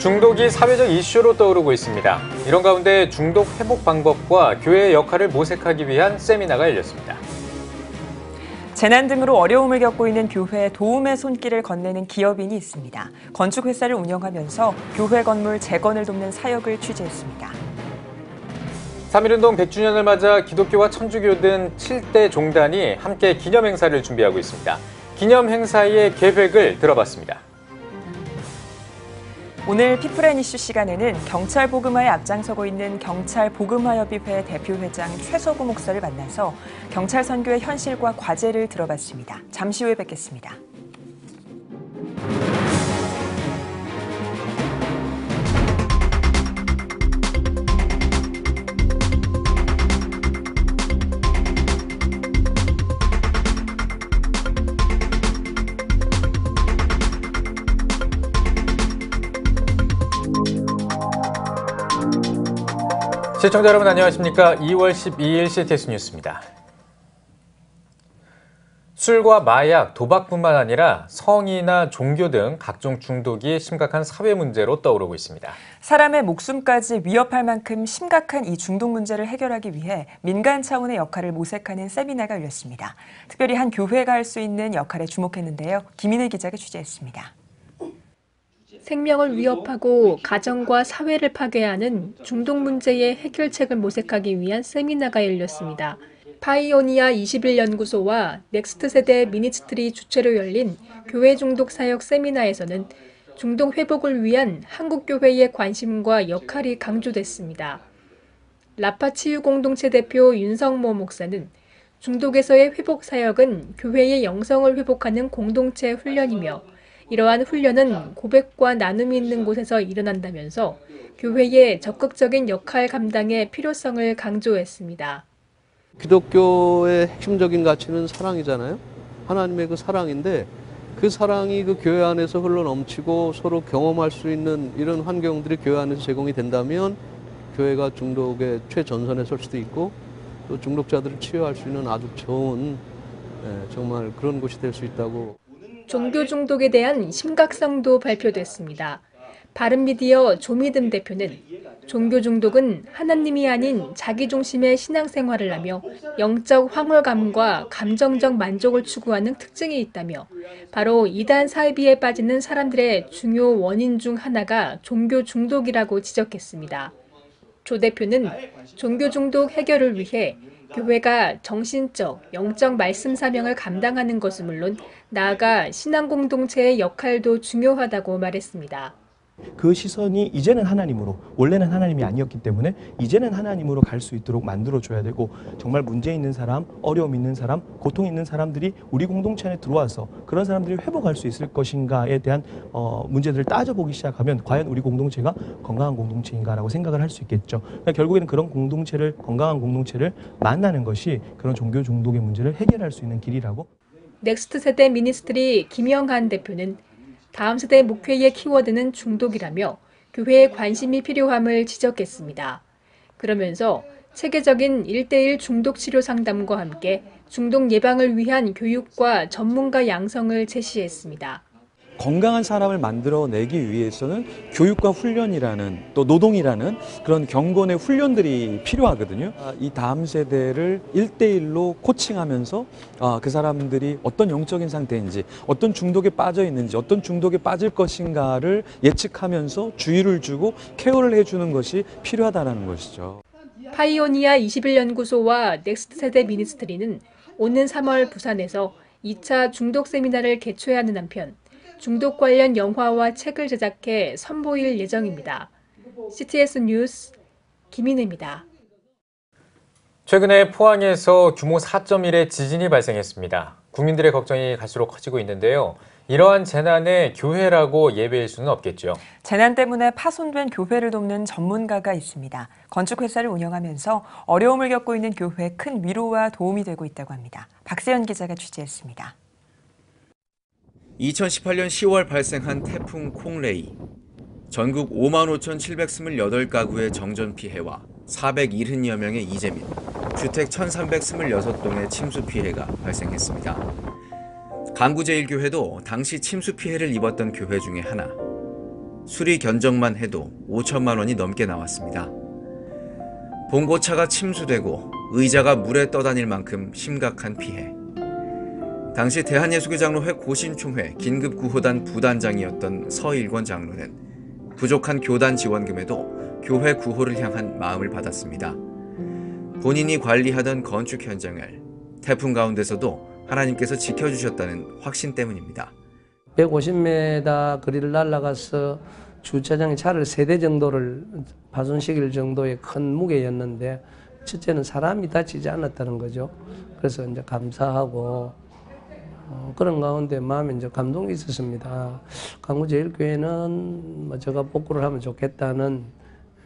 중독이 사회적 이슈로 떠오르고 있습니다. 이런 가운데 중독 회복 방법과 교회의 역할을 모색하기 위한 세미나가 열렸습니다. 재난 등으로 어려움을 겪고 있는 교회에 도움의 손길을 건네는 기업인이 있습니다. 건축회사를 운영하면서 교회 건물 재건을 돕는 사역을 취재했습니다. 3.1운동 100주년을 맞아 기독교와 천주교 등 7대 종단이 함께 기념 행사를 준비하고 있습니다. 기념 행사의 계획을 들어봤습니다. 오늘 피플앤 이슈 시간에는 경찰 복음화에 앞장서고 있는 경찰 복음화협의회 대표회장 최서구 목사를 만나서 경찰 선교의 현실과 과제를 들어봤습니다. 잠시 후에 뵙겠습니다. 시청자 여러분 안녕하십니까? 2월 12일 CTS 뉴스입니다. 술과 마약, 도박뿐만 아니라 성이나 종교 등 각종 중독이 심각한 사회 문제로 떠오르고 있습니다. 사람의 목숨까지 위협할 만큼 심각한 이 중독 문제를 해결하기 위해 민간 차원의 역할을 모색하는 세미나가 열렸습니다. 특별히 한 교회가 할 수 있는 역할에 주목했는데요. 김인혜 기자가 취재했습니다. 생명을 위협하고 가정과 사회를 파괴하는 중독 문제의 해결책을 모색하기 위한 세미나가 열렸습니다. 파이오니아 21연구소와 넥스트 세대 미니스트리 주최로 열린 교회 중독 사역 세미나에서는 중독 회복을 위한 한국 교회의 관심과 역할이 강조됐습니다. 라파 치유 공동체 대표 윤성모 목사는 중독에서의 회복 사역은 교회의 영성을 회복하는 공동체 훈련이며 이러한 훈련은 고백과 나눔이 있는 곳에서 일어난다면서 교회의 적극적인 역할 감당의 필요성을 강조했습니다. 기독교의 핵심적인 가치는 사랑이잖아요. 하나님의 그 사랑인데 그 사랑이 그 교회 안에서 흘러 넘치고 서로 경험할 수 있는 이런 환경들이 교회 안에서 제공이 된다면 교회가 중독의 최전선에 설 수도 있고 또 중독자들을 치유할 수 있는 아주 좋은 예, 정말 그런 곳이 될 수 있다고 종교 중독에 대한 심각성도 발표됐습니다. 바른미디어 조미듬 대표는 종교 중독은 하나님이 아닌 자기 중심의 신앙생활을 하며 영적 황홀감과 감정적 만족을 추구하는 특징이 있다며 바로 이단 사이비에 빠지는 사람들의 중요 원인 중 하나가 종교 중독이라고 지적했습니다. 조 대표는 종교 중독 해결을 위해 교회가 정신적, 영적 말씀 사명을 감당하는 것은 물론 나아가 신앙 공동체의 역할도 중요하다고 말했습니다. 그 시선이 이제는 하나님으로 원래는 하나님이 아니었기 때문에 이제는 하나님으로 갈 수 있도록 만들어 줘야 되고 정말 문제 있는 사람, 어려움 있는 사람, 고통 있는 사람들이 우리 공동체 안에 들어와서 그런 사람들이 회복할 수 있을 것인가에 대한 어, 문제들을 따져보기 시작하면 과연 우리 공동체가 건강한 공동체인가라고 생각을 할 수 있겠죠. 그러니까 결국에는 그런 공동체를 건강한 공동체를 만나는 것이 그런 종교 중독의 문제를 해결할 수 있는 길이라고. Next 세대 Ministry 김영한 대표는 다음 세대 목회의 키워드는 중독이라며 교회에 관심이 필요함을 지적했습니다. 그러면서 체계적인 1대1 중독 치료 상담과 함께 중독 예방을 위한 교육과 전문가 양성을 제시했습니다. 건강한 사람을 만들어내기 위해서는 교육과 훈련이라는 또 노동이라는 그런 경건의 훈련들이 필요하거든요. 아, 이 다음 세대를 일대일로 coaching하면서 아, 그 사람들이 어떤 영적인 상태인지 어떤 중독에 빠져 있는지 어떤 중독에 빠질 것인가를 예측하면서 주의를 주고 care를 해주는 것이 필요하다는 것이죠. 파이오니아 21연구소와 Next 세대 Ministry는 오는 3월 부산에서 2차 중독 세미나를 개최하는 한편 중독 관련 영화와 책을 제작해 선보일 예정입니다. CTS 뉴스 김인혜입니다. 최근에 포항에서 규모 4.1의 지진이 발생했습니다. 국민들의 걱정이 갈수록 커지고 있는데요. 이러한 재난에 교회라고 예배일 수는 없겠죠. 재난 때문에 파손된 교회를 돕는 전문가가 있습니다. 건축회사를 운영하면서 어려움을 겪고 있는 교회에 큰 위로와 도움이 되고 있다고 합니다. 박세현 기자가 취재했습니다. 2018년 10월 발생한 태풍 콩레이. 전국 5만 5,728가구의 정전 피해와 470여 명의 이재 및 주택 1,326동의 침수 피해가 발생했습니다. 강구제일교회도 당시 침수 피해를 입었던 교회 중의 하나. 수리 견적만 해도 5천만 원이 넘게 나왔습니다. 봉고차가 침수되고 의자가 물에 떠다닐 만큼 심각한 피해. 당시 대한예수교장로 회 고신총회 긴급구호단 부단장이었던 서일권 장로는 부족한 교단 지원금에도 교회 구호를 향한 마음을 받았습니다. 본인이 관리하던 건축 현장을 태풍 가운데서도 하나님께서 지켜주셨다는 확신 때문입니다. 150m 거리를 날아가서 주차장에 차를 세 대 정도를 파손시킬 정도의 큰 무게였는데 첫째는 사람이 다치지 않았다는 거죠. 그래서 이제 감사하고 어, 그런 가운데 마음에 이제 감동이 있었습니다. 강구제일교회는 뭐 제가 복구를 하면 좋겠다는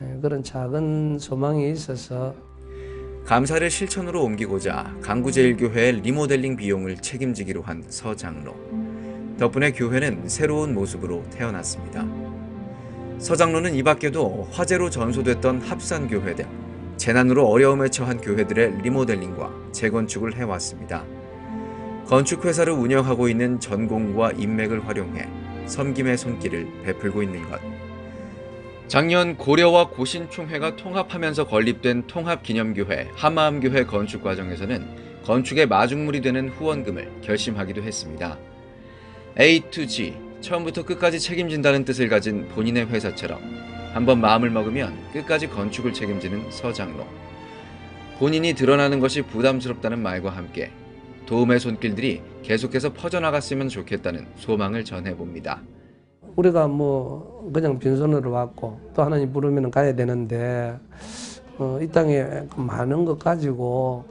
예, 그런 작은 소망이 있어서 감사를 실천으로 옮기고자 강구제일교회의 리모델링 비용을 책임지기로 한 서 장로. 덕분에 교회는 새로운 모습으로 태어났습니다. 서 장로는 이 밖에도 화재로 전소됐던 합산교회 등 재난으로 어려움에 처한 교회들의 리모델링과 재건축을 해왔습니다. 건축회사를 운영하고 있는 전공과 인맥을 활용해 섬김의 손길을 베풀고 있는 것. 작년 고려와 고신총회가 통합하면서 건립된 통합기념교회 한마음교회 건축 과정에서는 건축의 마중물이 되는 후원금을 결심하기도 했습니다. A to G, 처음부터 끝까지 책임진다는 뜻을 가진 본인의 회사처럼 한번 마음을 먹으면 끝까지 건축을 책임지는 서장로. 본인이 드러나는 것이 부담스럽다는 말과 함께 도움의 손길들이 계속해서 퍼져나갔으면 좋겠다는 소망을 전해봅니다. 우리가 뭐 그냥 빈손으로 왔고 또 하나님 부르면 가야 되는데 어, 이 땅에 많은 것 가지고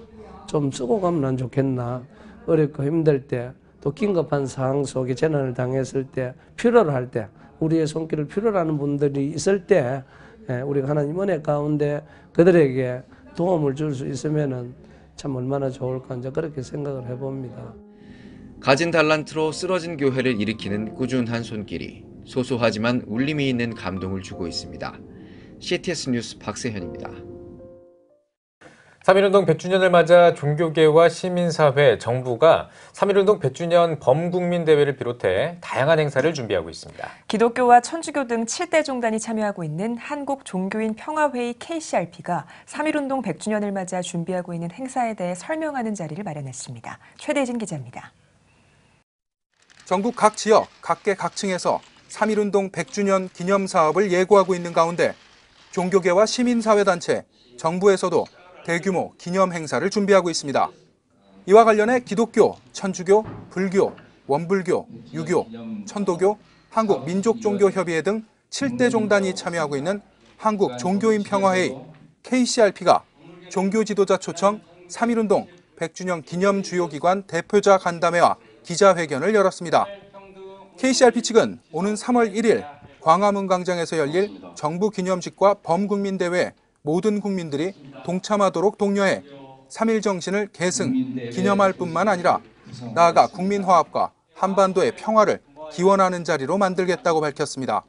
좀 쓰고 가면 안 좋겠나 어렵고 힘들 때 또 긴급한 상황 속에 재난을 당했을 때 필요로 할 때 우리의 손길을 필요로 하는 분들이 있을 때 예, 우리가 하나님 은혜 가운데 그들에게 도움을 줄 수 있으면은 참 얼마나 좋을까 이제 그렇게 생각을 해봅니다. 가진 달란트로 쓰러진 교회를 일으키는 꾸준한 손길이 소소하지만 울림이 있는 감동을 주고 있습니다. CTS 뉴스 박세현입니다. 3.1운동 100주년을 맞아 종교계와 시민사회, 정부가 3.1운동 100주년 범국민대회를 비롯해 다양한 행사를 준비하고 있습니다. 기독교와 천주교 등 7대 종단이 참여하고 있는 한국종교인 평화회의 KCRP가 3.1운동 100주년을 맞아 준비하고 있는 행사에 대해 설명하는 자리를 마련했습니다. 최대진 기자입니다. 전국 각 지역, 각계 각층에서 3.1운동 100주년 기념 사업을 예고하고 있는 가운데 종교계와 시민사회단체, 정부에서도 대규모 기념 행사를 준비하고 있습니다. 이와 관련해 기독교, 천주교, 불교, 원불교, 유교, 천도교, 한국민족종교협의회 등 7대 종단이 참여하고 있는 한국종교인 평화회의 KCRP가 종교 지도자 초청 3.1운동 100주년 기념 주요기관 대표자 간담회와 기자회견을 열었습니다. KCRP 측은 오는 3월 1일 광화문 광장에서 열릴 정부 기념식과 범국민대회 모든 국민들이 동참하도록 독려해 3.1 정신을 계승, 기념할 뿐만 아니라 나아가 국민 화합과 한반도의 평화를 기원하는 자리로 만들겠다고 밝혔습니다.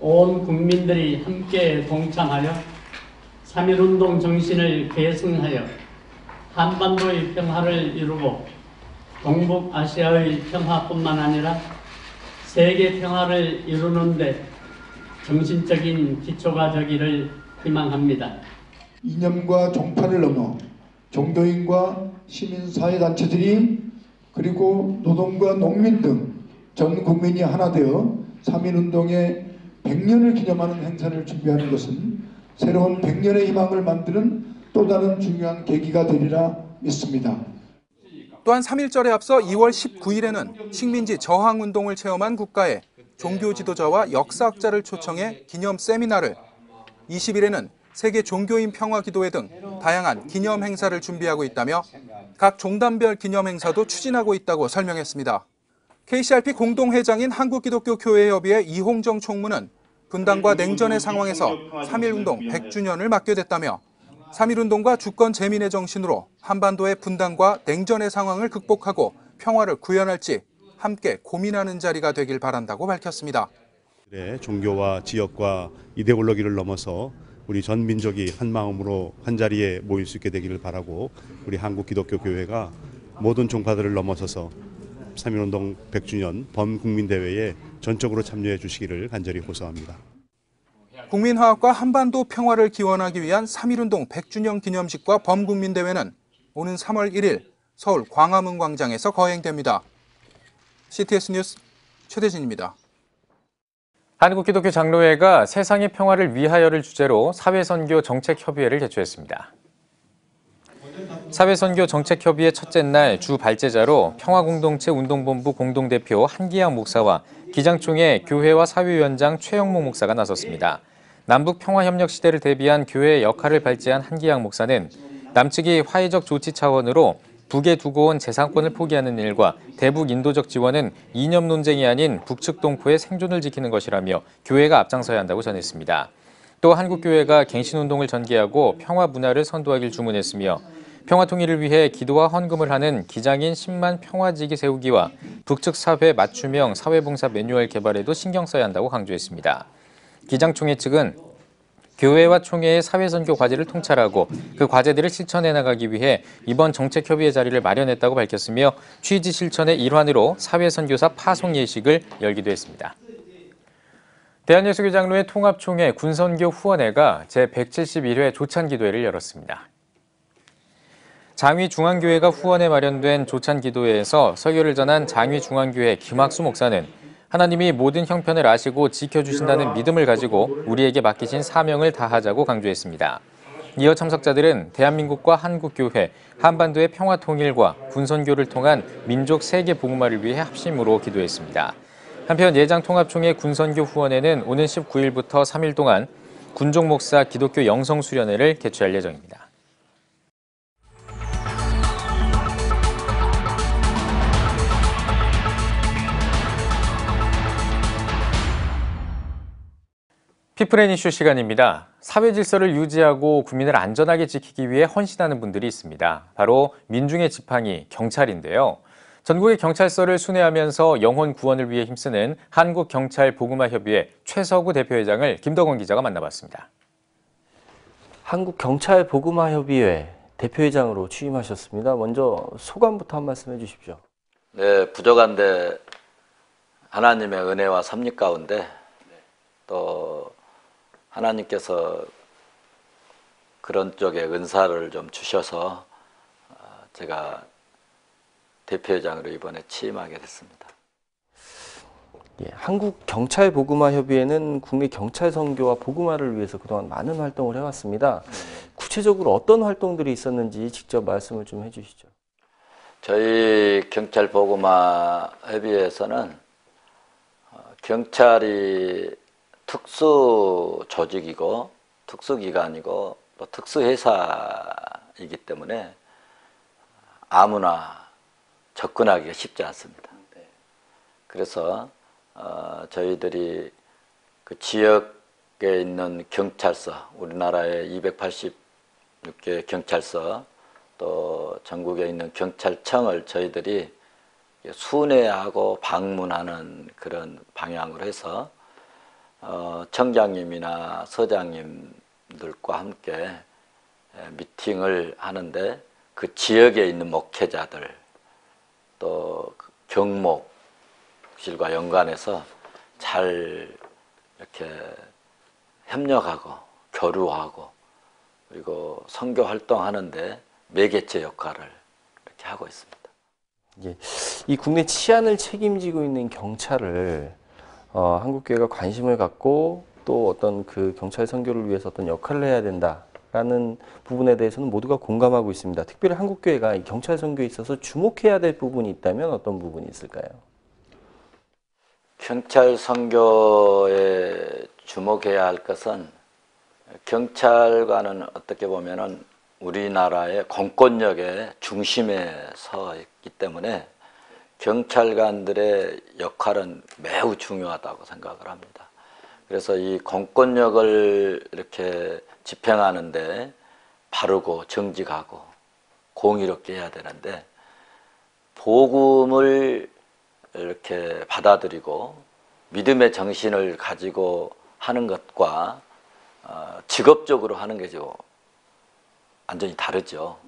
온 국민들이 함께 동참하여 3.1운동 정신을 계승하여 한반도의 평화를 이루고 동북아시아의 평화뿐만 아니라 세계 평화를 이루는데 정신적인 기초가 되기를 희망합니다. 이념과 종파를 넘어 종교인과 시민사회단체들이 그리고 노동과 농민 등 전 국민이 하나 되어 3.1운동의 100년을 기념하는 행사를 준비하는 것은 새로운 100년의 희망을 만드는 또 다른 중요한 계기가 되리라 믿습니다. 또한 3.1절에 앞서 2월 19일에는 식민지 저항운동을 체험한 국가의 종교 지도자와 역사학자를 초청해 기념 세미나를 20일에는 세계 종교인 평화 기도회 등 다양한 기념 행사를 준비하고 있다며 각 종단별 기념 행사도 추진하고 있다고 설명했습니다. KCRP 공동회장인 한국기독교교회협의회 이홍정 총무는 분단과 냉전의 상황에서 3.1운동 100주년을 맞게 됐다며 3.1운동과 주권 재민의 정신으로 한반도의 분단과 냉전의 상황을 극복하고 평화를 구현할지 함께 고민하는 자리가 되길 바란다고 밝혔습니다. 네, 종교와 지역과 이데올로기를 넘어서 우리 전 민족이 한 마음으로 한 자리에 모일 수 있게 되기를 바라고 우리 한국 기독교 교회가 모든 종파들을 넘어서서 3.1운동 100주년 범국민대회에 전적으로 참여해 주시기를 간절히 호소합니다. 국민화합과 한반도 평화를 기원하기 위한 3.1운동 100주년 기념식과 범국민대회는 오는 3월 1일 서울 광화문 광장에서 거행됩니다. CTS 뉴스 최대진입니다. 한국기독교 장로회가 세상의 평화를 위하여를 주제로 사회선교 정책협의회를 개최했습니다. 사회선교 정책협의회 첫째 날 주 발제자로 평화공동체 운동본부 공동대표 한기양 목사와 기장총회 교회와 사회위원장 최영목 목사가 나섰습니다. 남북 평화협력 시대를 대비한 교회의 역할을 발제한 한기양 목사는 남측이 화해적 조치 차원으로 북에 두고 온 재산권을 포기하는 일과 대북 인도적 지원은 이념 논쟁이 아닌 북측 동포의 생존을 지키는 것이라며 교회가 앞장서야 한다고 전했습니다. 또 한국교회가 갱신운동을 전개하고 평화 문화를 선도하길 주문했으며 평화 통일을 위해 기도와 헌금을 하는 기장인 10만 평화지기 세우기와 북측 사회 맞춤형 사회봉사 매뉴얼 개발에도 신경 써야 한다고 강조했습니다. 기장총회 측은 교회와 총회의 사회선교 과제를 통찰하고 그 과제들을 실천해 나가기 위해 이번 정책협의회 자리를 마련했다고 밝혔으며 취지 실천의 일환으로 사회선교사 파송 예식을 열기도 했습니다. 대한예수교 장로회 통합총회 군선교 후원회가 제171회 조찬기도회를 열었습니다. 장위중앙교회가 후원에 마련된 조찬기도회에서 설교를 전한 장위중앙교회 김학수 목사는 하나님이 모든 형편을 아시고 지켜주신다는 믿음을 가지고 우리에게 맡기신 사명을 다하자고 강조했습니다. 이어 참석자들은 대한민국과 한국교회, 한반도의 평화 통일과 군선교를 통한 민족 세계 복음화를 위해 합심으로 기도했습니다. 한편 예장통합총회 군선교 후원회는 오는 19일부터 3일 동안 군종 목사 기독교 영성 수련회를 개최할 예정입니다. People and Issue 시간입니다. 사회 질서를 유지하고 국민을 안전하게 지키기 위해 헌신하는 분들이 있습니다. 바로 민중의 지팡이 경찰인데요. 전국의 경찰서를 순회하면서 영혼 구원을 위해 힘쓰는 한국경찰보그마협의회 최서구 대표회장을 김덕원 기자가 만나봤습니다. 한국경찰보그마협의회 대표회장으로 취임하셨습니다. 먼저 소감부터 한 말씀 해주십시오. 네, 부족한데 하나님의 은혜와 섭리 가운데 또 하나님께서 그런 쪽에 은사를 좀 주셔서 제가 대표회장으로 이번에 취임하게 됐습니다. 예, 한국 경찰 보그마 협의회는 국내 경찰 선교와 보그마를 위해서 그동안 많은 활동을 해왔습니다. 구체적으로 어떤 활동들이 있었는지 직접 말씀을 좀 해주시죠. 저희 경찰 보그마 협의회에서는 경찰이 특수 조직이고 특수기관이고 또 특수회사이기 때문에 아무나 접근하기가 쉽지 않습니다. 그래서 어, 저희들이 그 지역에 있는 경찰서, 우리나라의 286개 경찰서, 또 전국에 있는 경찰청을 저희들이 순회하고 방문하는 그런 방향으로 해서 어, 청장님이나 서장님들과 함께 미팅을 하는데 그 지역에 있는 목회자들 또그 경목실과 연관해서 잘 이렇게 협력하고 교류하고 그리고 선교 활동하는데 매개체 역할을 이렇게 하고 있습니다. 예, 이 국내 치안을 책임지고 있는 경찰을 어, 한국교회가 관심을 갖고 또 어떤 그 경찰 선교를 위해서 어떤 역할을 해야 된다라는 부분에 대해서는 모두가 공감하고 있습니다. 특별히 한국교회가 이 경찰 선교에 있어서 주목해야 될 부분이 있다면 어떤 부분이 있을까요? 경찰 선교에 주목해야 할 것은 경찰관은 어떻게 보면은 우리나라의 공권력의 중심에 서 있기 때문에 경찰관들의 역할은 매우 중요하다고 생각을 합니다. 그래서 이 공권력을 이렇게 집행하는데 바르고 정직하고 공의롭게 해야 되는데 복음을 이렇게 받아들이고 믿음의 정신을 가지고 하는 것과 어, 직업적으로 하는 게 완전히 다르죠.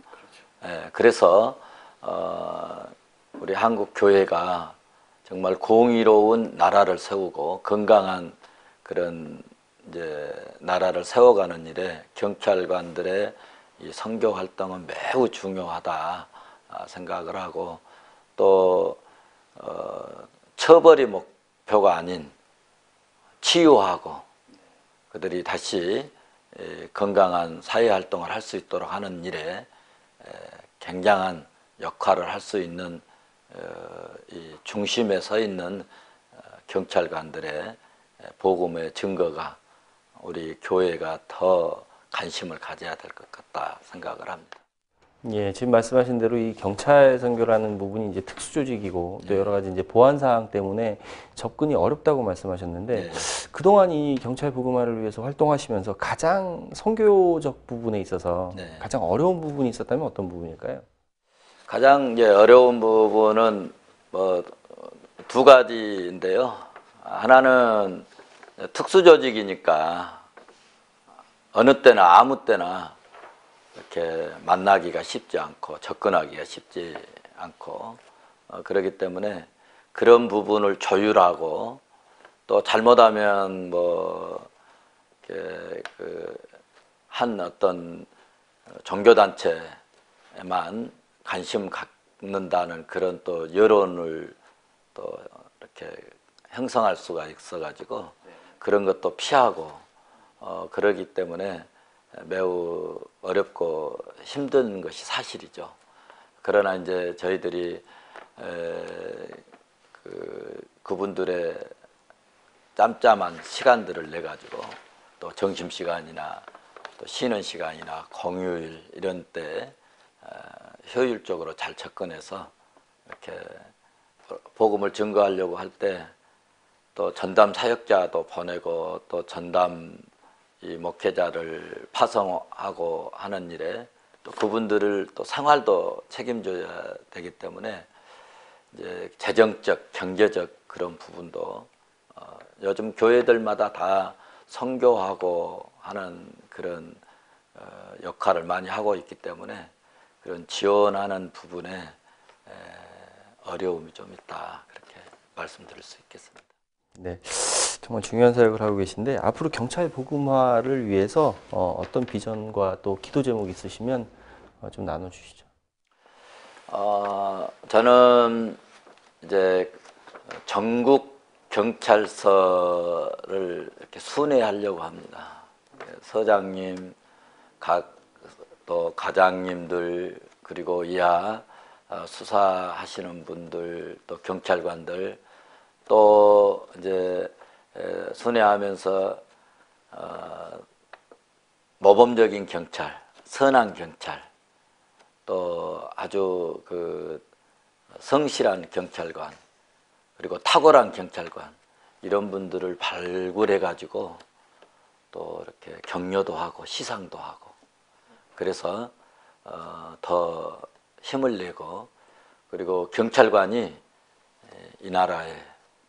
예, 그래서 어, 우리 한국 교회가 정말 공의로운 나라를 세우고 건강한 그런 이제 나라를 세워가는 일에 경찰관들의 이 선교 활동은 매우 중요하다 아, 생각을 하고 또 어, 처벌이 목표가 아닌 치유하고 그들이 다시 에, 건강한 사회 활동을 할 수 있도록 하는 일에 에, 굉장한 역할을 할 수 있는 어, 이 중심에 서 있는 어, 경찰관들의 에, 복음의 증거가 우리 교회가 더 관심을 가져야 될 것 같다 생각을 합니다. 예, 지금 말씀하신 대로 이 경찰 선교라는 부분이 이제 특수 조직이고 또 네. 여러 가지 이제 보안 사항 때문에 접근이 어렵다고 말씀하셨는데 네. 그동안 이 경찰 복음화를 위해서 활동하시면서 가장 선교적 부분에 있어서 네. 가장 어려운 부분이 있었다면 어떤 부분일까요? 가장 이제 어려운 부분은 뭐 두 가지인데요. 하나는 특수 조직이니까 어느 때나 아무 때나 이렇게 만나기가 쉽지 않고 접근하기가 쉽지 않고 어, 그렇기 때문에 그런 부분을 조율하고 또 잘못하면 뭐 이렇게 그 한 어떤 종교 단체에만 관심 갖는다는 그런 또 여론을 또 이렇게 형성할 수가 있어가지고 그런 것도 피하고 어, 그러기 때문에 매우 어렵고 힘든 것이 사실이죠. 그러나 이제 저희들이 에, 그 그분들의 짬짬한 시간들을 내 가지고 또 점심 시간이나 또 쉬는 시간이나 공휴일 이런 때 어, 효율적으로 잘 접근해서 이렇게 복음을 증거하려고 할 때 또 전담 사역자도 보내고 또 전담 이 목회자를 파송하고 하는 일에 또 그분들을 또 생활도 책임져야 되기 때문에 이제 재정적, 경제적 그런 부분도 어, 요즘 교회들마다 다 선교하고 하는 그런 어, 역할을 많이 하고 있기 때문에 그런 지원하는 부분에 에, 어려움이 좀 있다 그렇게 말씀드릴 수 있겠습니다. 네, 정말 중요한 사역을 하고 계신데 앞으로 경찰 복음화를 위해서 어, 떤 비전과 또 기도 제목 있으시면 어, 좀 나눠주시죠. 어, 저는 이제 전국 경찰서를 이렇게 순회하려고 합니다. 서장님, 각 또 가장님들 그리고 이하 어, 수사하시는 분들 또 경찰관들 또 이제 에, 순회하면서 어, 모범적인 경찰, 선한 경찰, 또 아주 그 성실한 경찰관, 그리고 탁월한 경찰관 이런 분들을 발굴해 가지고 또 이렇게 격려도 하고 시상도 하고 그래서 어, 더 힘을 내고 그리고 경찰관이 이 나라에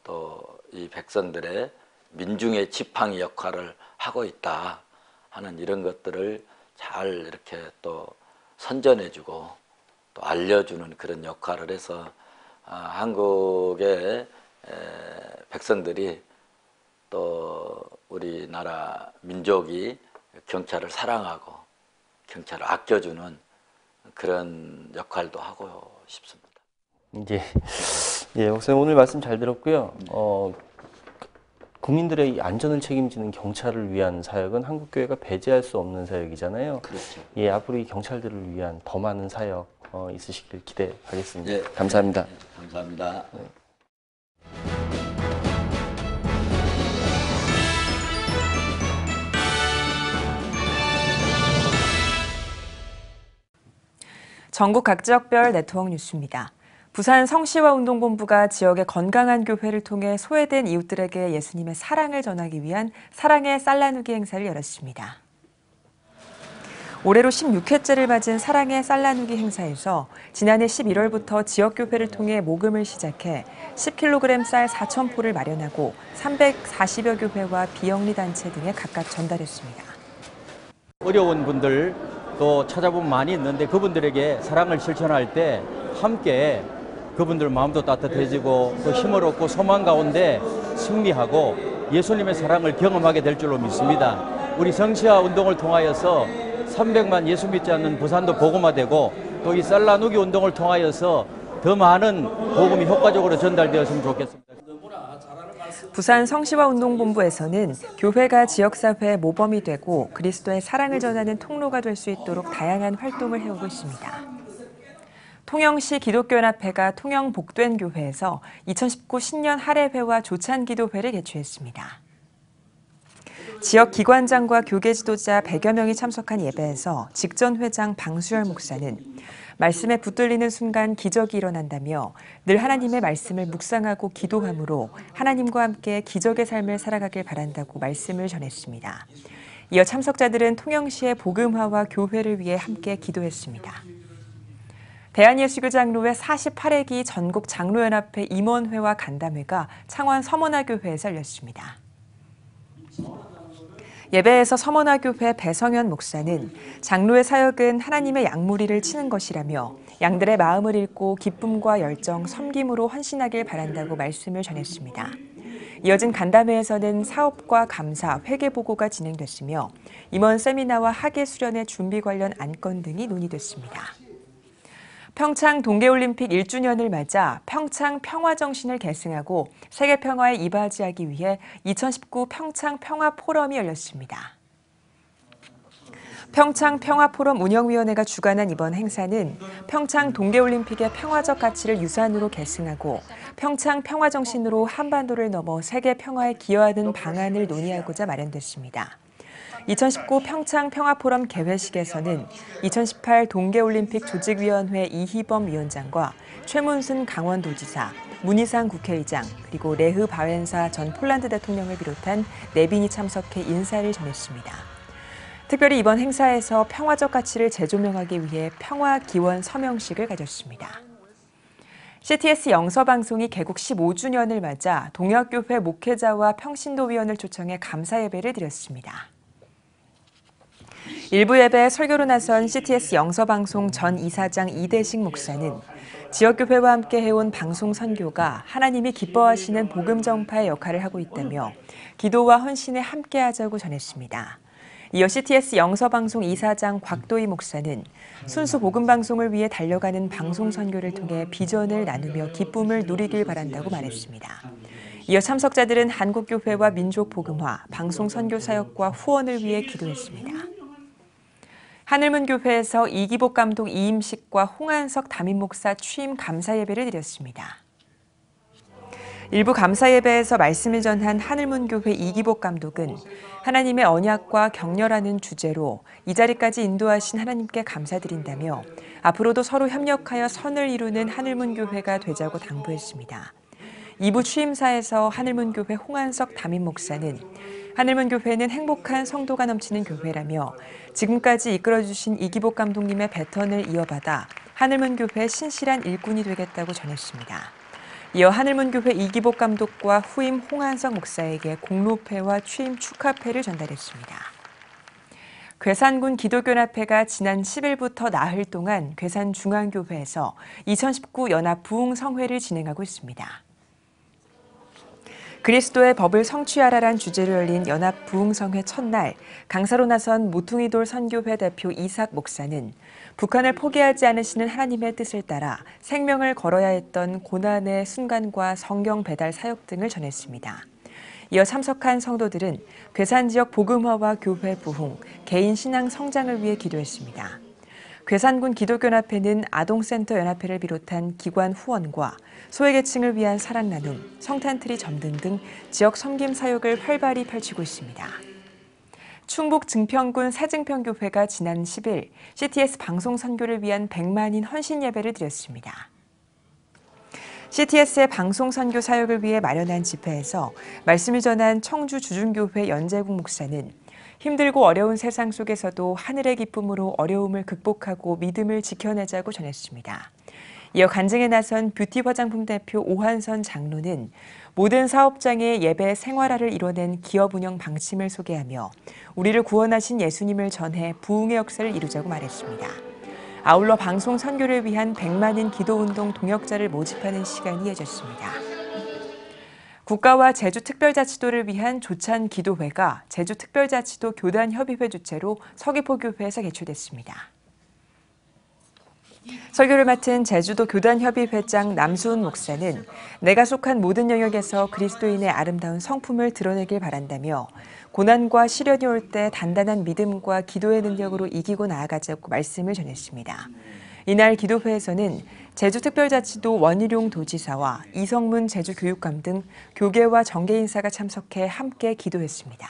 또이 백성들의 민중의 지팡이 역할을 하고 있다 하는 이런 것들을 잘 이렇게 또 선전해주고 또 알려주는 그런 역할을 해서 아, 한국의 에, 백성들이 또 우리나라 민족이 경찰을 사랑하고 경찰을 아껴주는 그런 역할도 하고 싶습니다. 예, 예, 목사님 오늘 말씀 잘 들었고요. 어, 국민들의 이 안전을 책임지는 경찰을 위한 사역은 한국 교회가 배제할 수 없는 사역이잖아요. 그렇죠. 예, 앞으로 이 경찰들을 위한 더 많은 사역 어, 있으시길 기대하겠습니다. 예. 감사합니다. 감사합니다. 전국 각 지역별 네트워크 뉴스입니다. 부산 성시와 운동본부가 지역의 건강한 교회를 통해 소외된 이웃들에게 예수님의 사랑을 전하기 위한 사랑의 쌀 나누기 행사를 열었습니다. 올해로 16회째를 맞은 사랑의 쌀 나누기 행사에서 지난해 11월부터 지역교회를 통해 모금을 시작해 10kg 쌀 4,000포를 마련하고 340여 교회와 비영리단체 등에 각각 전달했습니다. 어려운 분들 또 찾아보면 많이 있는데 그분들에게 사랑을 실천할 때 함께 그분들 마음도 따뜻해지고 또 힘을 얻고 소망 가운데 승리하고 예수님의 사랑을 경험하게 될 줄로 믿습니다. 우리 성시화 운동을 통하여서 300만 예수 믿지 않는 부산도 복음화되고 또 이 쌀라누기 운동을 통하여서 더 많은 복음이 효과적으로 전달되었으면 좋겠습니다. 부산 성시화 운동본부에서는 교회가 지역사회의 모범이 되고 그리스도의 사랑을 전하는 통로가 될 수 있도록 다양한 활동을 해오고 있습니다. 통영시 기독교연합회가 통영 복된 교회에서 2019 신년 할애회와 조찬 기도회를 개최했습니다. 지역 기관장과 교계 지도자 100여 명이 참석한 예배에서 직전 회장 방수열 목사는 말씀에 붙들리는 순간 기적이 일어난다며 늘 하나님의 말씀을 묵상하고 기도함으로 하나님과 함께 기적의 삶을 살아가길 바란다고 말씀을 전했습니다. 이어 참석자들은 통영시의 복음화와 교회를 위해 함께 기도했습니다. 대한예수교 장로회 48회기 전국 장로연합회 임원회와 간담회가 창원 서머나교회에서 열렸습니다. 예배에서 서머나교회 배성현 목사는 장로의 사역은 하나님의 양무리를 치는 것이라며 양들의 마음을 읽고 기쁨과 열정, 섬김으로 헌신하길 바란다고 말씀을 전했습니다. 이어진 간담회에서는 사업과 감사, 회계 보고가 진행됐으며 임원 세미나와 학예 수련의 준비 관련 안건 등이 논의됐습니다. 평창 동계올림픽 1주년을 맞아 평창 평화 정신을 계승하고 세계 평화에 이바지하기 위해 2019 평창 평화 포럼이 열렸습니다. 평창 평화포럼 운영위원회가 주관한 이번 행사는 평창 동계올림픽의 평화적 가치를 유산으로 계승하고 평창 평화정신으로 한반도를 넘어 세계 평화에 기여하는 방안을 논의하고자 마련됐습니다. 2019 평창 평화포럼 개회식에서는 2018 동계올림픽 조직위원회 이희범 위원장과 최문순 강원도지사, 문희상 국회의장, 그리고 레흐 바웬사 전 폴란드 대통령을 비롯한 내빈이 참석해 인사를 전했습니다. 특별히 이번 행사에서 평화적 가치를 재조명하기 위해 평화 기원 서명식을 가졌습니다. CTS 영서방송이 개국 15주년을 맞아 동역교회 목회자와 평신도위원을 초청해 감사 예배를 드렸습니다. 일부 예배에 설교로 나선 CTS 영서방송 전 이사장 이대식 목사는 지역교회와 함께 해온 방송 선교가 하나님이 기뻐하시는 복음 전파의 역할을 하고 있다며 기도와 헌신에 함께하자고 전했습니다. 이어 CTS 영서방송 이사장 곽도희 목사는 순수 복음 방송을 위해 달려가는 방송 선교를 통해 비전을 나누며 기쁨을 누리길 바란다고 말했습니다. 이어 참석자들은 한국교회와 민족복음화, 방송 선교 사역과 후원을 위해 기도했습니다. 하늘문 교회에서 이기복 감독 이임식과 홍한석 담임 목사 취임 감사 예배를 드렸습니다. 일부 감사 예배에서 말씀을 전한 하늘문 교회 이기복 감독은 하나님의 언약과 격려라는 주제로 이 자리까지 인도하신 하나님께 감사드린다며 앞으로도 서로 협력하여 선을 이루는 하늘문 교회가 되자고 당부했습니다. 2부 취임사에서 하늘문 교회 홍한석 담임 목사는 하늘문 교회는 행복한 성도가 넘치는 교회라며 지금까지 이끌어주신 이기복 감독님의 배턴을 이어받아 하늘문 교회 신실한 일꾼이 되겠다고 전했습니다. 이어 하늘문 교회 이기복 감독과 후임 홍한석 목사에게 공로패와 취임 축하패를 전달했습니다. 괴산군 기독교연합회가 지난 10일부터 나흘 동안 괴산 중앙교회에서 2019 연합 부흥성회를 진행하고 있습니다. 그리스도의 법을 성취하라란 주제로 열린 연합 부흥성회 첫날 강사로 나선 모퉁이돌 선교회 대표 이삭 목사는 북한을 포기하지 않으시는 하나님의 뜻을 따라 생명을 걸어야 했던 고난의 순간과 성경 배달 사역 등을 전했습니다. 이어 참석한 성도들은 괴산 지역 복음화와 교회 부흥, 개인 신앙 성장을 위해 기도했습니다. 괴산군 기독교연합회는 아동센터 연합회를 비롯한 기관 후원과 소외계층을 위한 사랑 나눔, 성탄트리 점등 등 지역 섬김 사역을 활발히 펼치고 있습니다. 충북 증평군 세증평교회가 지난 10일 CTS 방송 선교를 위한 100만인 헌신 예배를 드렸습니다. CTS의 방송 선교 사역을 위해 마련한 집회에서 말씀을 전한 청주 주중교회 연재국 목사는 힘들고 어려운 세상 속에서도 하늘의 기쁨으로 어려움을 극복하고 믿음을 지켜내자고 전했습니다. 이어 간증에 나선 뷰티 화장품 대표 오한선 장로는 모든 사업장의 예배 생활화를 이뤄낸 기업 운영 방침을 소개하며 우리를 구원하신 예수님을 전해 부흥의 역사를 이루자고 말했습니다. 아울러 방송 선교를 위한 100만인 기도운동 동역자를 모집하는 시간이 이어졌습니다. 국가와 제주특별자치도를 위한 조찬 기도회가 제주특별자치도 교단협의회 주최로 서귀포교회에서 개최됐습니다. 설교를 맡은 제주도 교단협의회장 남수훈 목사는 내가 속한 모든 영역에서 그리스도인의 아름다운 성품을 드러내길 바란다며 고난과 시련이 올 때 단단한 믿음과 기도의 능력으로 이기고 나아가자고 말씀을 전했습니다. 이날 기도회에서는 제주특별자치도 원희룡 도지사와 이성문 제주교육감 등 교계와 정계 인사가 참석해 함께 기도했습니다.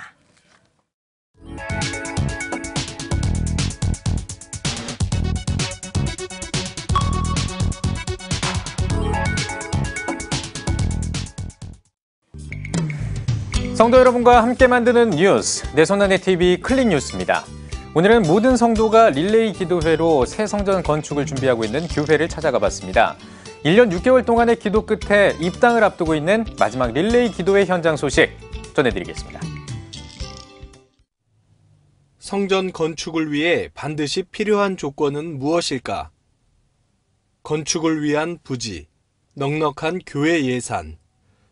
성도 여러분과 함께 만드는 뉴스, 내 손안의 TV 클릭 뉴스입니다. 오늘은 모든 성도가 릴레이 기도회로 새 성전 건축을 준비하고 있는 교회를 찾아가 봤습니다. 1년 6개월 동안의 기도 끝에 입당을 앞두고 있는 마지막 릴레이 기도회 현장 소식 전해드리겠습니다. 성전 건축을 위해 반드시 필요한 조건은 무엇일까? 건축을 위한 부지, 넉넉한 교회 예산,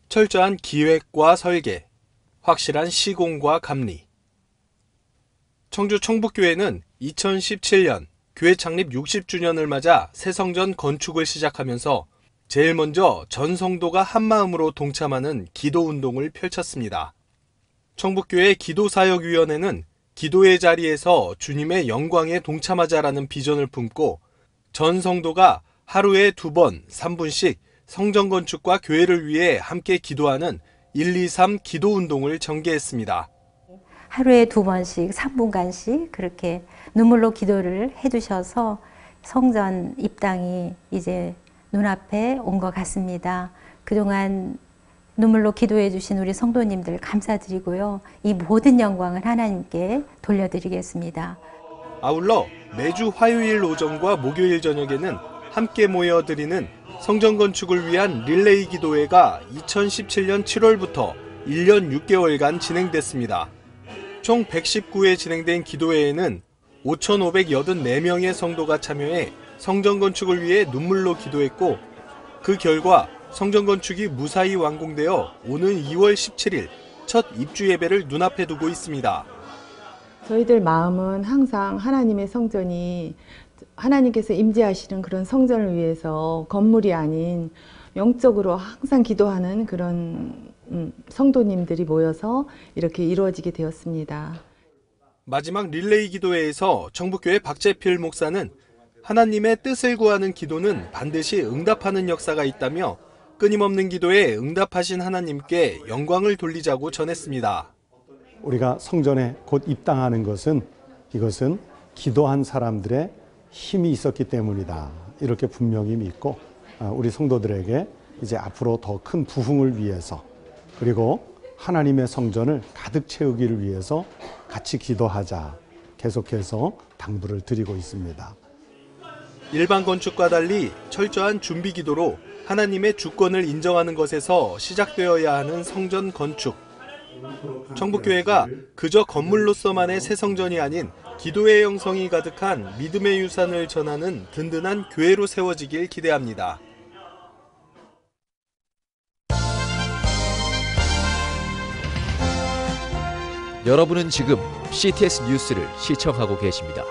철저한 기획과 설계, 확실한 시공과 감리. 청주 청북교회는 2017년 교회 창립 60주년을 맞아 새 성전 건축을 시작하면서 제일 먼저 전 성도가 한마음으로 동참하는 기도 운동을 펼쳤습니다. 청북교회 기도사역위원회는 기도의 자리에서 주님의 영광에 동참하자라는 비전을 품고 전 성도가 하루에 두 번, 3분씩 성전 건축과 교회를 위해 함께 기도하는 123 기도 운동을 전개했습니다. 하루에 두 번씩 3분간씩 그렇게 눈물로 기도를 해주셔서 성전 입당이 이제 눈앞에 온 것 같습니다. 그동안 눈물로 기도해 주신 우리 성도님들 감사드리고요. 이 모든 영광을 하나님께 돌려드리겠습니다. 아울러 매주 화요일 오전과 목요일 저녁에는 함께 모여 드리는 성전 건축을 위한 릴레이 기도회가 2017년 7월부터 1년 6개월간 진행됐습니다. 총 119회 진행된 기도회에는 5,584명의 성도가 참여해 성전 건축을 위해 눈물로 기도했고 그 결과 성전 건축이 무사히 완공되어 오는 2월 17일 첫 입주 예배를 눈앞에 두고 있습니다. 저희들 마음은 항상 하나님의 성전이 하나님께서 임재하시는 그런 성전을 위해서 건물이 아닌 영적으로 항상 기도하는 그런 음, 성도님들이 모여서 이렇게 이루어지게 되었습니다. 마지막 릴레이 기도회에서 청북교회 박재필 목사는 하나님의 뜻을 구하는 기도는 반드시 응답하는 역사가 있다며 끊임없는 기도에 응답하신 하나님께 영광을 돌리자고 전했습니다. 우리가 성전에 곧 입당하는 것은 이것은 기도한 사람들의 힘이 있었기 때문이다. 이렇게 분명히 믿고 아, 우리 성도들에게 이제 앞으로 더 큰 부흥을 위해서 그리고 하나님의 성전을 가득 채우기를 위해서 같이 기도하자. 계속해서 당부를 드리고 있습니다. 일반 건축과 달리 철저한 준비 기도로 하나님의 주권을 인정하는 것에서 시작되어야 하는 성전 건축. 청북교회가 그저 건물로서만의 새 성전이 아닌 기도의 영성이 가득한 믿음의 유산을 전하는 든든한 교회로 세워지길 기대합니다. 여러분은 지금 CTS 뉴스를 시청하고 계십니다.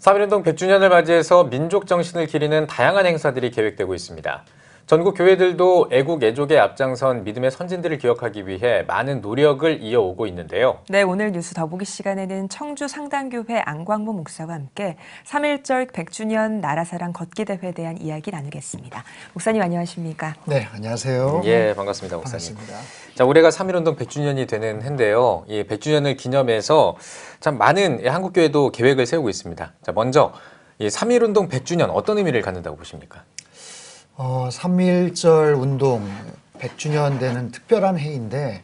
3.1운동 100주년을 맞이해서 민족 정신을 기리는 다양한 행사들이 계획되고 있습니다. 전국 교회들도 애국 애족에 앞장선 믿음의 선진들을 기억하기 위해 많은 노력을 이어오고 있는데요. 네, 오늘 뉴스 더보기 시간에는 청주 상당교회 안광모 목사와 함께 3.1절 100주년 나라사랑 걷기 대회에 대한 이야기 나누겠습니다. 목사님 안녕하십니까? 네, 안녕하세요. 예, 반갑습니다, 목사님. 반갑습니다. 자, 올해가 3.1운동 100주년이 되는 해인데요. 이 100주년을 기념해서 참 많은 한국교회도 계획을 세우고 있습니다. 자, 먼저 이 3.1운동 100주년 어떤 의미를 갖는다고 보십니까? 어, 3.1절 운동 100주년 되는 특별한 해인데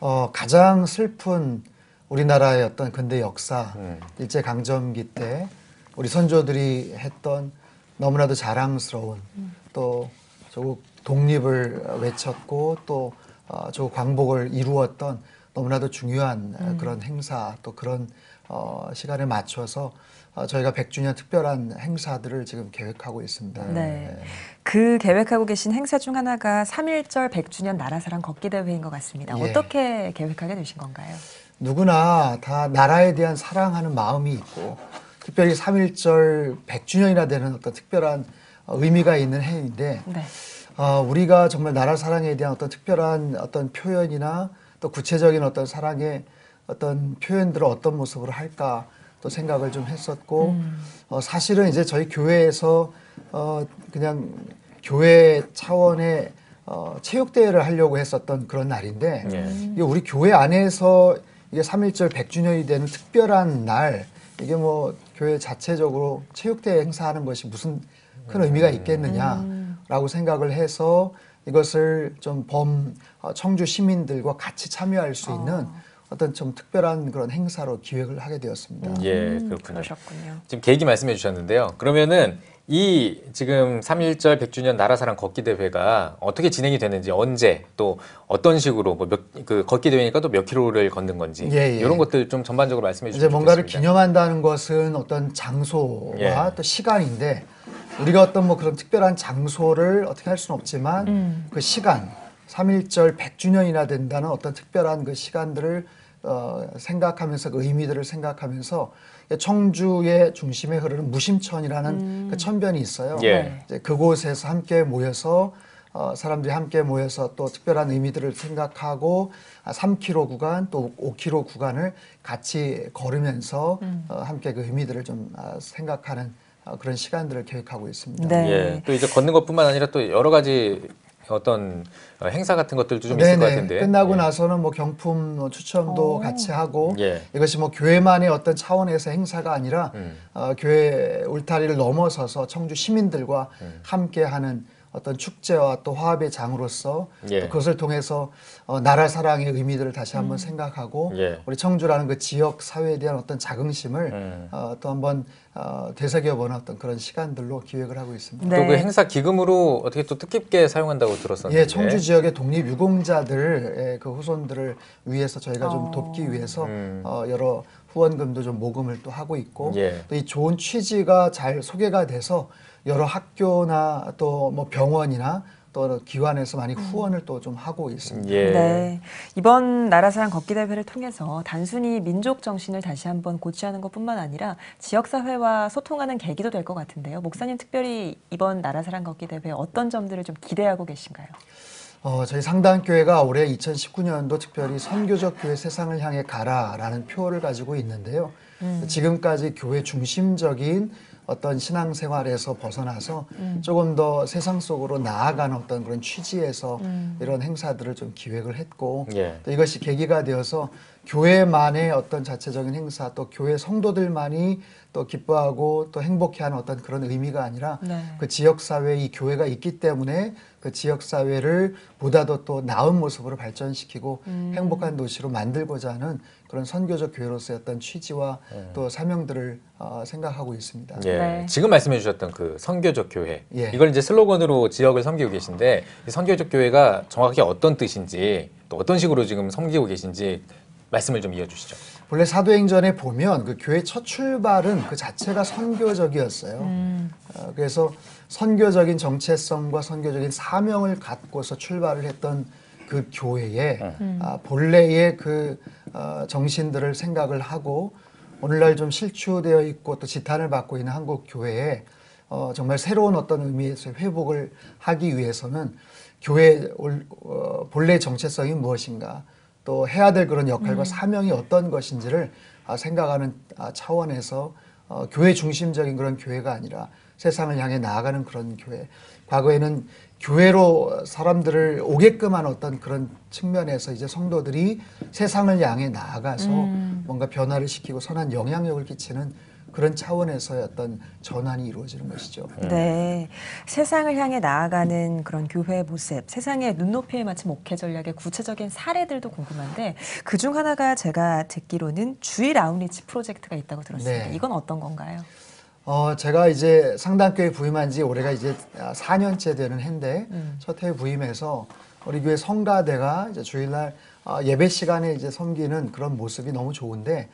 어, 가장 슬픈 우리나라의 어떤 근대 역사 음. 일제 강점기 때 우리 선조들이 했던 너무나도 자랑스러운 또 조국 독립을 외쳤고 또 어, 조국 광복을 이루었던 너무나도 중요한 어, 그런 행사 또 그런 어, 시간에 맞춰서 어, 저희가 100주년 특별한 행사들을 지금 계획하고 있습니다. 네. 그 계획하고 계신 행사 중 하나가 3.1절 100주년 나라사랑 걷기 대회인 것 같습니다. 예. 어떻게 계획하게 되신 건가요? 누구나 다 나라에 대한 사랑하는 마음이 있고 특별히 3.1절 100주년이나 되는 어떤 특별한 어, 의미가 있는 해인데 네. 어, 우리가 정말 나라 사랑에 대한 어떤 특별한 어떤 표현이나 또 구체적인 어떤 사랑의 어떤 표현들을 어떤 모습으로 할까 또 생각을 좀 했었고 어, 사실은 이제 저희 교회에서 어, 그냥 교회 차원의 어, 체육대회를 하려고 했었던 그런 날인데 이게 우리 교회 안에서 이게 3.1절 100주년이 되는 특별한 날 이게 뭐 교회 자체적으로 체육대회 행사하는 것이 무슨 큰 의미가 있겠느냐라고 생각을 해서 이것을 좀 범 청주 시민들과 같이 참여할 수 있는 어떤 좀 특별한 그런 행사로 기획을 하게 되었습니다. 예, 그렇군요. 그러셨군요. 지금 계기 말씀해 주셨는데요. 그러면은 이 지금 3.1절 100주년 나라사랑 걷기 대회가 어떻게 진행이 되는지 언제 또 어떤 식으로 뭐 몇 그 걷기 대회니까 또 몇 킬로를 걷는 건지 예, 예. 이런 것들 좀 전반적으로 말씀해 이제 주시면 뭔가를 좋겠습니다. 기념한다는 것은 어떤 장소와 예. 또 시간인데 우리가 어떤 뭐 그런 특별한 장소를 어떻게 할 수는 없지만 음. 그 시간 3.1절 100주년이나 된다는 어떤 특별한 그 시간들을 어, 생각하면서 그 의미들을 생각하면서 청주의 중심에 흐르는 무심천이라는 음. 그 천변이 있어요. 예. 이제 그곳에서 함께 모여서 어, 사람들이 함께 모여서 또 특별한 의미들을 생각하고 아, 3km 구간 또 5km 구간을 같이 걸으면서 음. 어, 함께 그 의미들을 좀 아, 생각하는 어, 그런 시간들을 계획하고 있습니다. 네. 예, 또 이제 걷는 것뿐만 아니라 또 여러 가지 어떤 어, 행사 같은 것들도 좀 있을 것 네네. 같은데. 끝나고 예. 나서는 뭐 경품 뭐 추첨도 같이 하고 예. 이것이 뭐 교회만의 어떤 차원에서 행사가 아니라 음. 어, 교회 울타리를 넘어서서 청주 시민들과 음. 함께하는 어떤 축제와 또 화합의 장으로서 예. 또 그것을 통해서 어, 나라 사랑의 의미들을 다시 한번 음. 생각하고 예. 우리 청주라는 그 지역 사회에 대한 어떤 자긍심을 음. 어, 또 한번 어, 되새겨보는 어떤 그런 시간들로 기획을 하고 있습니다. 네. 또그 행사 기금으로 어떻게 또 뜻깊게 사용한다고 들었었는데. 예, 청주 지역의 독립 유공자들 그 후손들을 위해서 저희가 좀 어. 돕기 위해서 음. 어, 여러 후원금도 좀 모금을 또 하고 있고 예. 또이 좋은 취지가 잘 소개가 돼서 여러 학교나 또 뭐 병원이나 또 기관에서 많이 후원을 또 좀 하고 있습니다. 예. 네. 이번 나라사랑 걷기 대회를 통해서 단순히 민족 정신을 다시 한번 고취하는 것뿐만 아니라 지역 사회와 소통하는 계기도 될 것 같은데요. 목사님 특별히 이번 나라사랑 걷기 대회 어떤 점들을 좀 기대하고 계신가요? 어, 저희 상당교회가 올해 2019년도 특별히 선교적 교회 세상을 향해 가라라는 표를 가지고 있는데요. 음. 지금까지 교회 중심적인 어떤 신앙생활에서 벗어나서 음. 조금 더 세상 속으로 나아가는 어떤 그런 취지에서 음. 이런 행사들을 좀 기획을 했고 예. 또 이것이 계기가 되어서 교회만의 어떤 자체적인 행사 또 교회 성도들만이 또 기뻐하고 또 행복해하는 어떤 그런 의미가 아니라 네. 그 지역 사회에 이 교회가 있기 때문에 그 지역 사회를 보다도 또 나은 모습으로 발전시키고 음. 행복한 도시로 만들고자 하는 그런 선교적 교회로서의 어떤 취지와 또 사명들을 어, 생각하고 있습니다. 예. 네. 지금 말씀해 주셨던 그 선교적 교회. 예. 이걸 이제 슬로건으로 지역을 섬기고 계신데 이 선교적 교회가 정확히 어떤 뜻인지 또 어떤 식으로 지금 섬기고 계신지 말씀을 좀 이어 주시죠. 본래 사도행전에 보면 그 교회 첫 출발은 그 자체가 선교적이었어요. 음. 어, 그래서 선교적인 정체성과 선교적인 사명을 갖고서 출발을 했던 그 교회에 음. 아, 본래의 그 어, 정신들을 생각을 하고 오늘날 좀 실추되어 있고 또 지탄을 받고 있는 한국 교회에 어, 정말 새로운 어떤 의미에서 회복을 하기 위해서는 교회 올- 어, 본래의 정체성이 무엇인가 또 해야 될 그런 역할과 음. 사명이 어떤 것인지를 아, 생각하는 아, 차원에서 어, 교회 중심적인 그런 교회가 아니라 세상을 향해 나아가는 그런 교회. 과거에는 교회로 사람들을 오게끔 한 어떤 그런 측면에서 이제 성도들이 세상을 향해 나아가서 음. 뭔가 변화를 시키고 선한 영향력을 끼치는 그런 차원에서의 어떤 전환이 이루어지는 것이죠. 네. 세상을 향해 나아가는 그런 교회의 모습, 세상의 눈높이에 맞춘 목회 전략의 구체적인 사례들도 궁금한데 그 중 하나가 제가 듣기로는 주일 아웃리치 프로젝트가 있다고 들었습니다. 네. 이건 어떤 건가요? 어, 제가 이제 상당교회 부임한 지 올해가 이제 4년째 되는 해인데 음. 첫 해에 부임해서 우리 교회 성가대가 이제 주일날 어, 예배 시간에 이제 섬기는 그런 모습이 너무 좋은데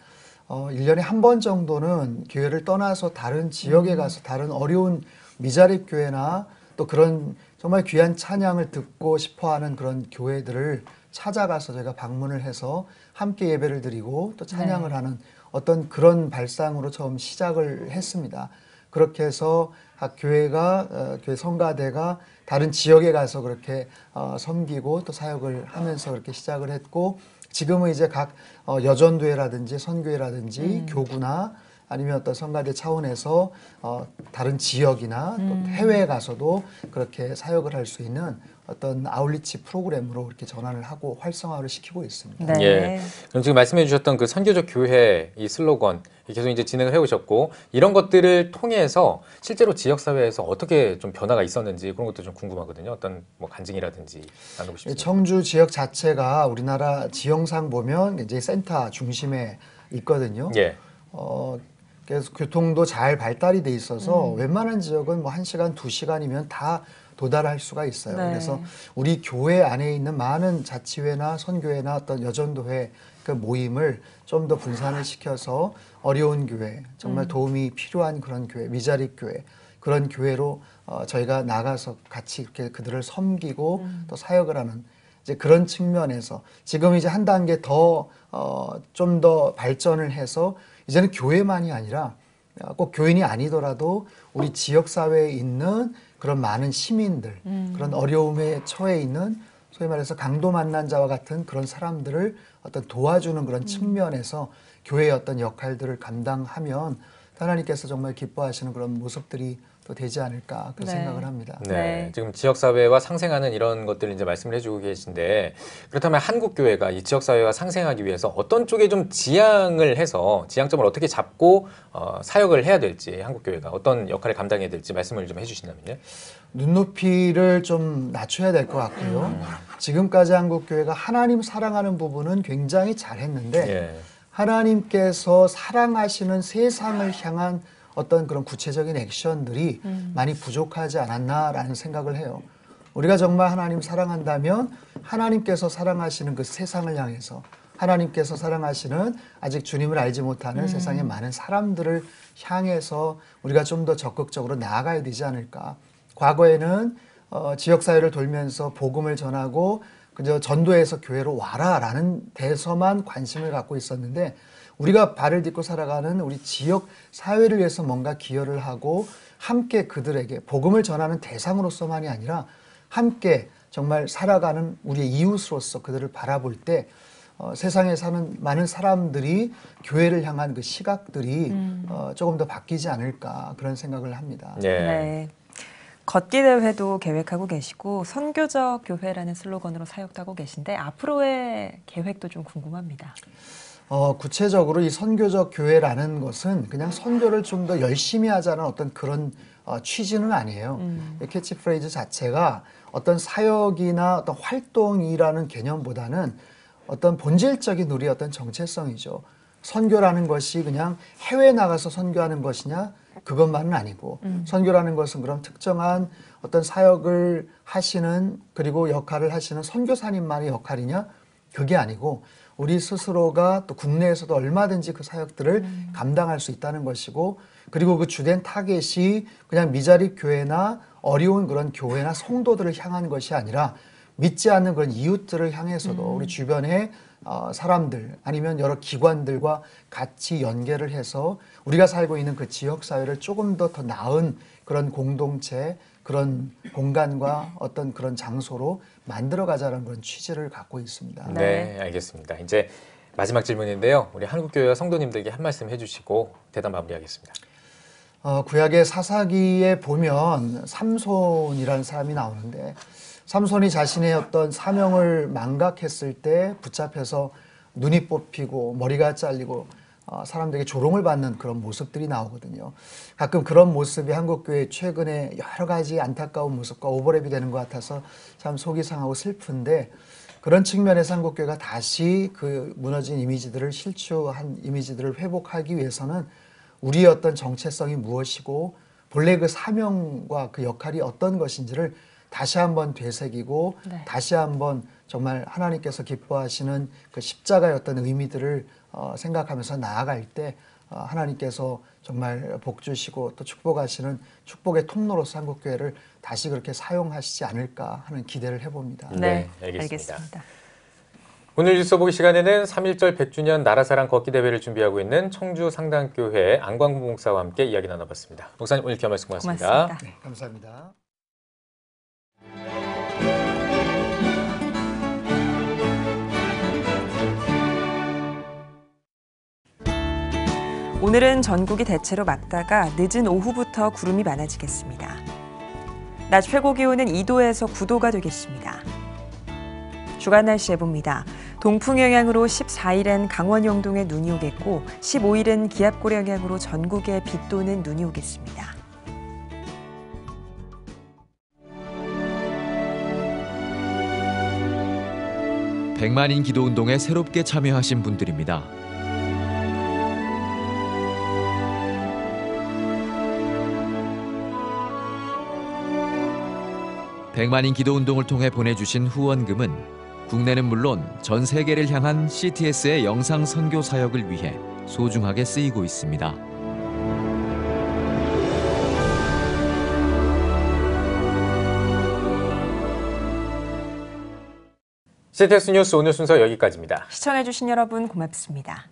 어, 1년에 한 번 정도는 교회를 떠나서 다른 지역에 가서 다른 어려운 미자립 교회나 또 그런 정말 귀한 찬양을 듣고 싶어 하는 그런 교회들을 찾아가서 저희가 방문을 해서 함께 예배를 드리고 또 찬양을 네. 하는 어떤 그런 발상으로 처음 시작을 했습니다. 그렇게 해서 각 교회가 어, 교회 성가대가 다른 지역에 가서 그렇게 어, 섬기고 또 사역을 하면서 그렇게 시작을 했고 지금은 이제 각 어, 여전도회라든지 선교회라든지 음. 교구나 아니면 어떤 성가대 차원에서 어, 다른 지역이나 또 음. 해외에 가서도 그렇게 사역을 할 수 있는 어떤 아울리치 프로그램으로 이렇게 전환을 하고 활성화를 시키고 있습니다. 네. 예. 그럼 지금 말씀해 주셨던 그 선교적 교회 이 슬로건 계속 이제 진행을 해 오셨고 이런 것들을 통해서 실제로 지역 사회에서 어떻게 좀 변화가 있었는지 그런 것도 좀 궁금하거든요. 어떤 뭐 간증이라든지 나누고 싶습니다. 청주 지역 자체가 우리나라 지형상 보면 이제 센터 중심에 있거든요. 예. 어, 그래서 교통도 잘 발달이 돼 있어서 음. 웬만한 지역은 뭐한 시간, 두 시간이면 다 도달할 수가 있어요. 네. 그래서 우리 교회 안에 있는 많은 자치회나 선교회나 어떤 여전도회 그 모임을 좀 더 분산을 시켜서 어려운 교회, 정말 음. 도움이 필요한 그런 교회, 미자립 교회 그런 교회로 어, 저희가 나가서 같이 이렇게 그들을 섬기고 음. 또 사역을 하는 이제 그런 측면에서 지금 이제 한 단계 더 어, 좀 더 발전을 해서 이제는 교회만이 아니라 어, 꼭 교인이 아니더라도 우리 지역 사회에 있는 그런 많은 시민들 음. 그런 어려움에 처해 있는 소위 말해서 강도 만난 자와 같은 그런 사람들을 어떤 도와주는 그런 측면에서 교회의 어떤 역할들을 감당하면 하나님께서 정말 기뻐하시는 그런 모습들이 또 되지 않을까 그런 네. 생각을 합니다. 네. 지금 지역 사회와 상생하는 이런 것들을 이제 말씀을 해주고 계신데 그렇다면 한국 교회가 이 지역 사회와 상생하기 위해서 어떤 쪽에 좀 지향을 해서 지향점을 어떻게 잡고 어, 사역을 해야 될지 한국 교회가 어떤 역할을 감당해야 될지 말씀을 좀 해주신다면요. 눈높이를 좀 낮춰야 될 것 같고요. 지금까지 한국 교회가 하나님 사랑하는 부분은 굉장히 잘했는데 예. 하나님께서 사랑하시는 세상을 향한 어떤 그런 구체적인 액션들이 음. 많이 부족하지 않았나라는 생각을 해요. 우리가 정말 하나님 사랑한다면 하나님께서 사랑하시는 그 세상을 향해서 하나님께서 사랑하시는 아직 주님을 알지 못하는 음. 세상의 많은 사람들을 향해서 우리가 좀 더 적극적으로 나아가야 되지 않을까. 과거에는 어, 지역사회를 돌면서 복음을 전하고 그저 전도해서 교회로 와라라는 데서만 관심을 갖고 있었는데 우리가 발을 딛고 살아가는 우리 지역 사회를 위해서 뭔가 기여를 하고 함께 그들에게 복음을 전하는 대상으로서만이 아니라 함께 정말 살아가는 우리의 이웃으로서 그들을 바라볼 때 어, 세상에 사는 많은 사람들이 교회를 향한 그 시각들이 음. 어, 조금 더 바뀌지 않을까 그런 생각을 합니다. 네. 걷기 대회도 계획하고 계시고 선교적 교회라는 슬로건으로 사역도 하고 계신데 앞으로의 계획도 좀 궁금합니다. 어, 구체적으로 이 선교적 교회라는 것은 그냥 선교를 좀 더 열심히 하자는 어떤 그런 어, 취지는 아니에요. 음. 이 캐치프레이즈 자체가 어떤 사역이나 어떤 활동이라는 개념보다는 어떤 본질적인 우리 어떤 정체성이죠. 선교라는 것이 그냥 해외에 나가서 선교하는 것이냐 그것만은 아니고 음. 선교라는 것은 그럼 특정한 어떤 사역을 하시는 그리고 역할을 하시는 선교사님만의 역할이냐 그게 아니고 우리 스스로가 또 국내에서도 얼마든지 그 사역들을 감당할 수 있다는 것이고 그리고 그 주된 타겟이 그냥 미자립 교회나 어려운 그런 교회나 성도들을 향한 것이 아니라 믿지 않는 그런 이웃들을 향해서도 우리 주변에 어, 사람들 아니면 여러 기관들과 같이 연계를 해서 우리가 살고 있는 그 지역 사회를 조금 더 더 나은 그런 공동체 그런 공간과 어떤 그런 장소로 만들어 가자는 그런 취지를 갖고 있습니다. 네, 알겠습니다. 이제 마지막 질문인데요. 우리 한국교회와 성도님들에게 한 말씀 해주시고 대담 마무리하겠습니다. 어, 구약의 사사기에 보면 삼손이라는 사람이 나오는데 삼손이 자신의 어떤 사명을 망각했을 때 붙잡혀서 눈이 뽑히고 머리가 잘리고 어, 사람들에게 조롱을 받는 그런 모습들이 나오거든요. 가끔 그런 모습이 한국교회 최근에 여러 가지 안타까운 모습과 오버랩이 되는 것 같아서 참 속이 상하고 슬픈데 그런 측면에서 한국교회가 다시 그 무너진 이미지들을 실추한 이미지들을 회복하기 위해서는 우리의 어떤 정체성이 무엇이고 본래 그 사명과 그 역할이 어떤 것인지를 다시 한번 되새기고 네. 다시 한번 정말 하나님께서 기뻐하시는 그 십자가의 어떤 의미들을 어, 생각하면서 나아갈 때 어, 하나님께서 정말 복 주시고 또 축복하시는 축복의 통로로서 한국교회를 다시 그렇게 사용하시지 않을까 하는 기대를 해봅니다. 네, 알겠습니다. 오늘 뉴스 보기 시간에는 3.1절 100주년 나라사랑 걷기 대회를 준비하고 있는 청주 상당교회 안광부 목사와 함께 이야기 나눠봤습니다. 목사님 오늘 귀한 말씀 고맙습니다. 고맙습니다. 네, 감사합니다. 오늘은 전국이 대체로 맑다가 늦은 오후부터 구름이 많아지겠습니다. 낮 최고 기온은 2도에서 9도가 되겠습니다. 주간 날씨 해봅니다. 동풍 영향으로 14일엔 강원 영동에 눈이 오겠고 15일은 기압골 영향으로 전국에 비 또는 눈이 오겠습니다. 백만인 기도 운동에 새롭게 참여하신 분들입니다. 백만인 기도 운동을 통해 보내주신 후원금은 국내는 물론 전 세계를 향한 CTS의 영상 선교 사역을 위해 소중하게 쓰이고 있습니다. CTS 뉴스 오늘 순서 여기까지입니다. 시청해주신 여러분 고맙습니다.